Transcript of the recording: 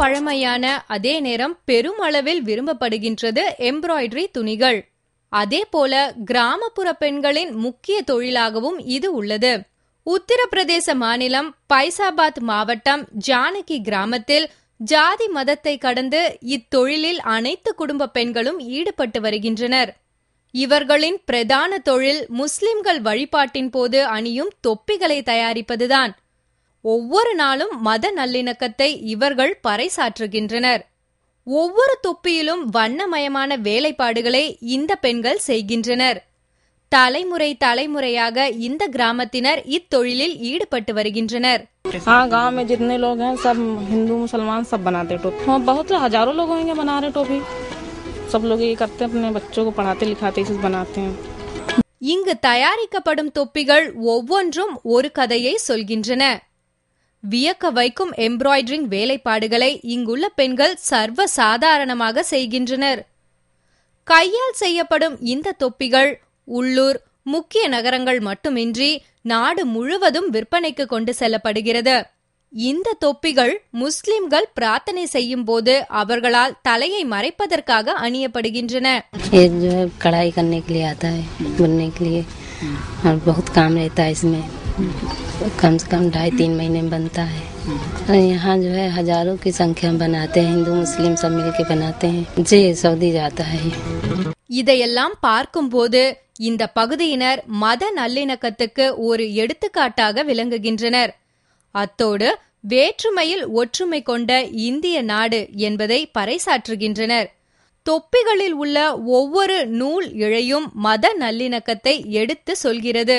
பழமையான அதே நேரம் பெருமளவில் விரும்பப்படுகின்றது எம்ப்ராய்டரி துணிகள். அதேபோல கிராமப்புற பெண்களின் முக்கிய தொழிலாகவும் இது உள்ளது. உத்தரப்பிரதேச மாநிலம் பைசாபாத் மாவட்டம் ஜானகி கிராமத்தில் ஜாதி மதத்தை கடந்து இத்தொழிலில் அனைத்து குடும்ப பெண்களும் ஈடுபட்டு வருகின்றனர். இவர்களின் பிரதான தொழில் முஸ்லிம்கள் வழிபாட்டின் போது அணியும் தொப்பிகளை தயாரிப்பதுதான். ஒவ்வொரு நாளும் மத நல்லிணக்கத்தை இவர்கள் பறைசாற்றுகின்றனர் ஒவ்வொரு தொப்பியிலும் வண்ணமயமான வேலைப்பாடுகளை இந்த பெண்கள் செய்கின்றனர் தலைமுறை தலைமுறையாக இந்த கிராமத்தினர் இத்தொழிலில் ஈடுபட்டு வருகின்றனர் हाँ गांव में जितने लोग हैं सब हिंदू मुसलमान सब बनाते हैं टोपी हाँ बहुत हजारों लोग होंगे बना रहे टोपी सब लोग ये करते हैं अपने बच्चों को पढ़ाते लिखाते इसे बनाते हैं இங்கு தயாரிக்கப்படும் தொப்பிகள் ஒவ்வொன்றும் ஒரு கதையை சொல்கின்றன வியக்க வைக்கும் எம்ப்ராய்டரிங் வேலைப்பாடுகளை இங்குள்ள பெண்கள் சர்வ சாதாரணமாக செய்கின்றனர் கையால் செய்யப்படும் இந்த தொப்பிகள் உள்ளூர் முக்கிய நகரங்கள் மட்டுமின்றி நாடு முழுவதும் விற்பனைக்கு கொண்டு செல்லப்படுகிறது இந்த தொப்பிகள் முஸ்லிம்கள் பிரார்த்தனை செய்யும் போது அவர்களால் தலையை மறைப்பதற்காக அணியப்படுகின்றன ये जो है कढ़ाई करने के लिए आता है बुनने के लिए और बहुत काम रहता है इसमें कम से कम ढाई तीन महीने में बनता है और यहाँ जो है हजारों की संख्या में बनाते हैं हिंदू मुस्लिम सब मिल के बनाते हैं जी सऊदी जाता है ये இதையெல்லாம் பார்க்கும்போது இந்த பகுதியினர் மத நல்லிணக்கத்துக்கு ஒரு எடுத்துக்காட்டாக விளங்குகின்றனர் அத்தோடு வேற்றுமையில் ஒற்றுமை கொண்ட இந்திய நாடு என்பதை பறைசாற்றுகின்றனர் தொப்பிகளில் உள்ள ஒவ்வொரு நூல் இழையும் மத நல்லிணக்கத்தை எடுத்து சொல்கிறது